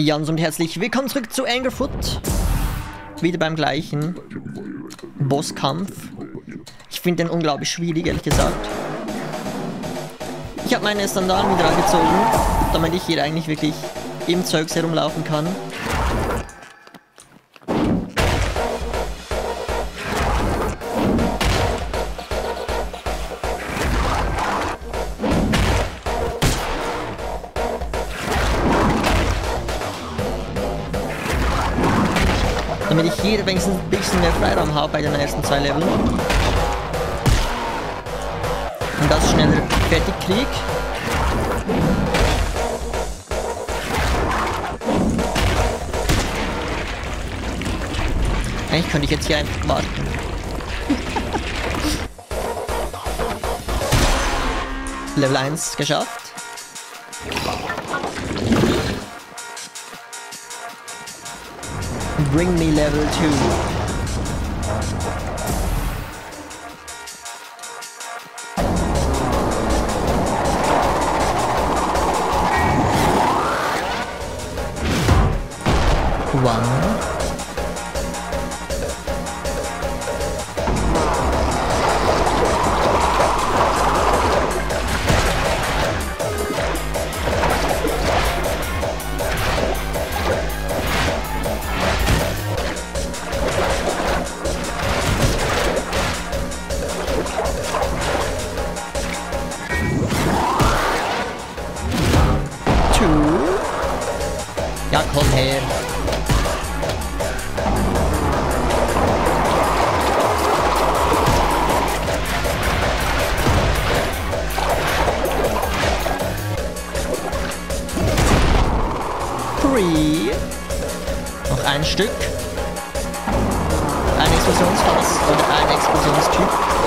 Ja, und herzlich willkommen zurück zu Angerfoot. Wieder beim gleichen Bosskampf. Ich finde den unglaublich schwierig, ehrlich gesagt. Ich habe meine Sandalen wieder angezogen, damit ich hier eigentlich wirklich im Zeugs herumlaufen kann. Hier wenigstens ein bisschen mehr Freiraum habe bei den ersten zwei Leveln. Und das schneller fertig krieg. Eigentlich könnte ich jetzt hier einfach warten. Level 1 geschafft. Bring me level 2. Ja, komm her. Noch ein Stück. Ein Explosionsfass oder ein Explosionstyp.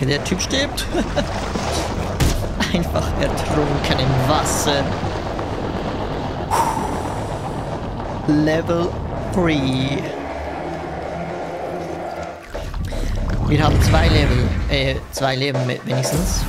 Okay, der Typ stirbt. Einfach ertrunken im Wasser. Level 3. Wir haben zwei Level, äh, zwei Leben we- wenigstens.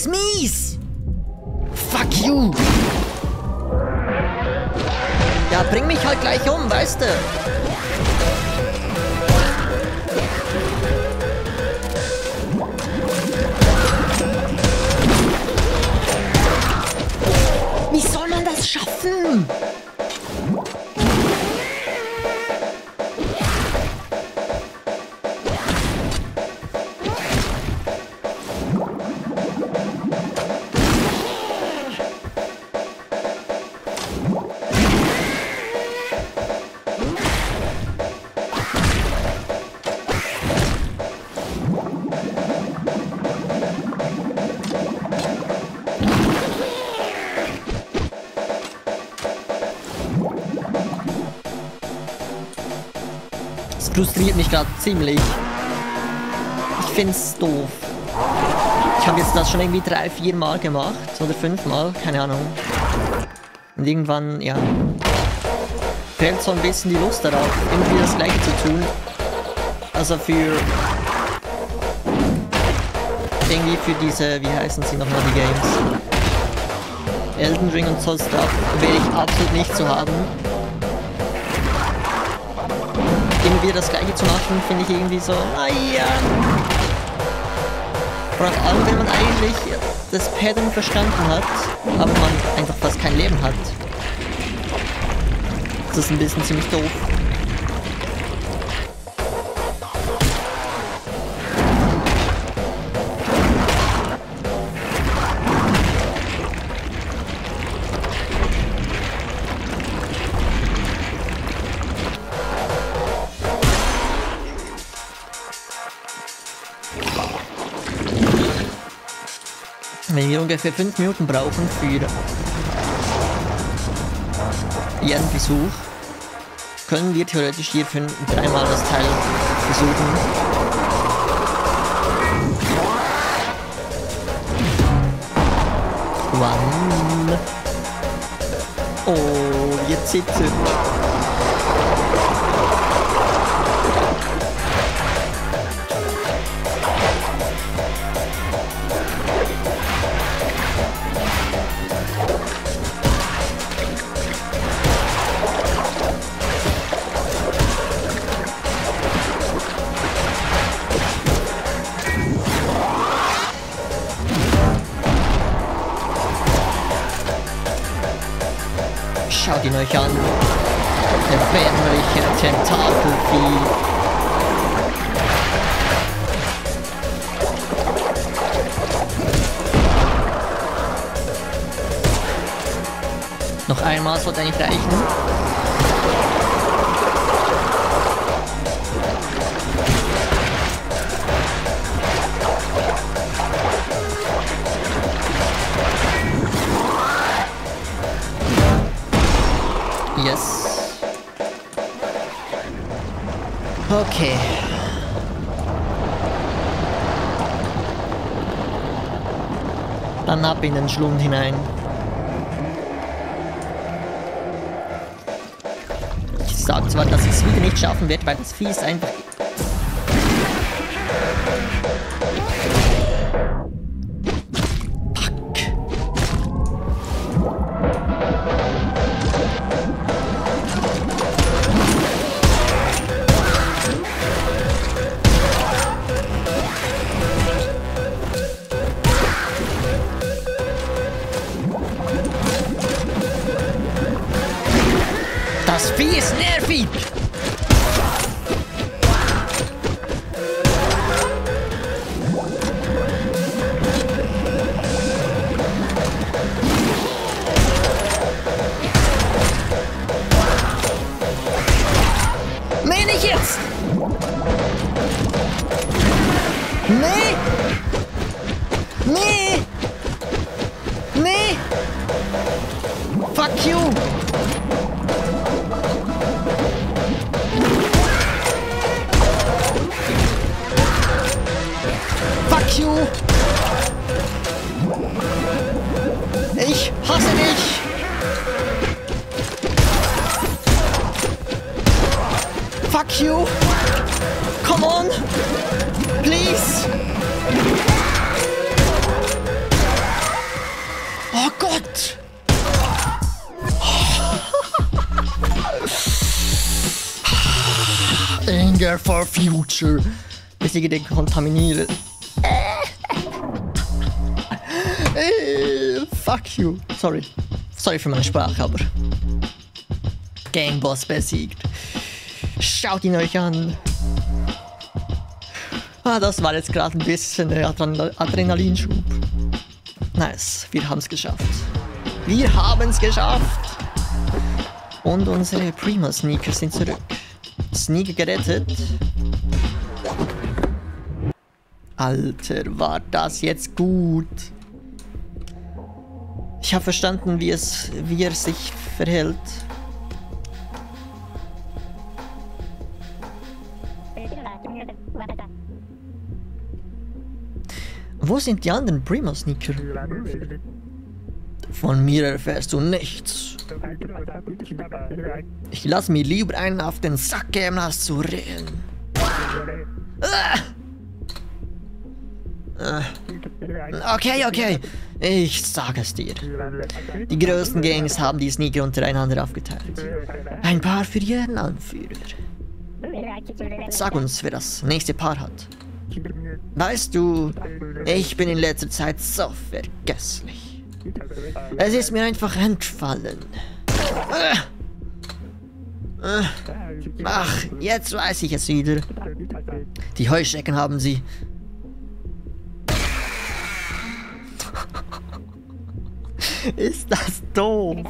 Ist mies! Fuck you! Ja, bring mich halt gleich um, weißt du? Wie soll man das schaffen? Frustriert mich gerade ziemlich. Ich find's doof. Ich habe jetzt das schon irgendwie drei, vier Mal gemacht. Oder fünfmal, keine Ahnung. Und irgendwann, ja. Fehlt so ein bisschen die Lust darauf, irgendwie das gleiche zu tun. Also für. Irgendwie für diese, wie heißen sie nochmal die Games? Elden Ring und so Stuff wäre ich absolut nicht zu haben. Immer wieder das gleiche zu machen, finde ich irgendwie so, naja. Vor allem, wenn man eigentlich das Pattern verstanden hat, aber man einfach fast kein Leben hat. Das ist ein bisschen ziemlich doof. Wenn wir ungefähr 5 Minuten brauchen für jeden Besuch, können wir theoretisch hier dreimal das Teil besuchen. One. Oh, jetzt sitzen. Schaut ihn euch an. Erbärmliche Tentakelvieh. Noch einmal sollte nicht reichen. Okay. Dann ab in den Schlund hinein. Ich sag zwar, dass ich es wieder nicht schaffen werde, weil das Vieh ist einfach... Nee! Nee! Fuck you! Fuck you! Ich hasse dich! Fuck you! Come on! Please! Gott! Anger for future. Bis ich dekontaminiere. Äh, fuck you. Sorry. Sorry für meine Sprache, aber. Gangboss besiegt. Schaut ihn euch an. Ah, das war jetzt gerade ein bisschen äh, Adren Adrenalinschub. Nice, wir haben es geschafft. Wir haben es geschafft. Und unsere Prima Sneaker sind zurück. Sneaker gerettet. Alter, war das jetzt gut. Ich habe verstanden, wie es, wie er sich verhält. Wo sind die anderen Prima Sneaker? Von mir erfährst du nichts. Ich lass mir lieber einen auf den Sack geben, als zu reden. Ah. Okay, okay. Ich sag es dir. Die größten Gangs haben die Sneaker untereinander aufgeteilt. Ein Paar für jeden Anführer. Sag uns, wer das nächste Paar hat. Weißt du, ich bin in letzter Zeit so vergesslich. Es ist mir einfach entfallen. Ach, jetzt weiß ich es wieder. Die Heuschrecken haben sie. Ist das doof?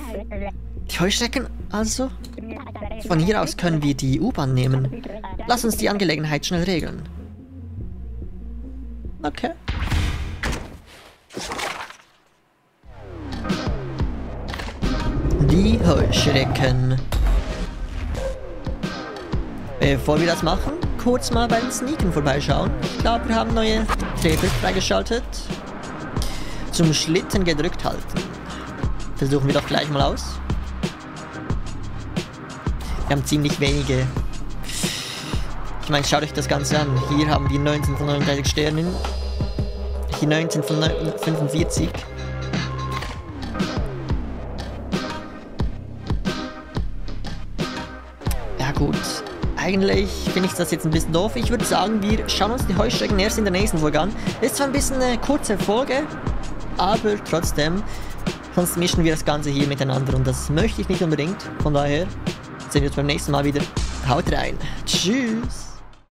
Die Heuschrecken also? Von hier aus können wir die U-Bahn nehmen. Lass uns die Angelegenheit schnell regeln. Okay. Die Heuschrecken. Bevor wir das machen, kurz mal beim Sneaken vorbeischauen. Ich glaube, wir haben neue Treffer freigeschaltet. Zum Schlitten gedrückt halten. Versuchen wir doch gleich mal aus. Wir haben ziemlich wenige ich meine, schaut euch das Ganze an. Hier haben wir 19 von 39 Sternen. Hier 19 von 45. Ja gut, eigentlich finde ich das jetzt ein bisschen doof. Ich würde sagen, wir schauen uns die Heuschrecken erst in der nächsten Folge an. Ist zwar ein bisschen eine kurze Folge, aber trotzdem, sonst mischen wir das Ganze hier miteinander und das möchte ich nicht unbedingt. Von daher sehen wir uns beim nächsten Mal wieder. Haut rein. Tschüss.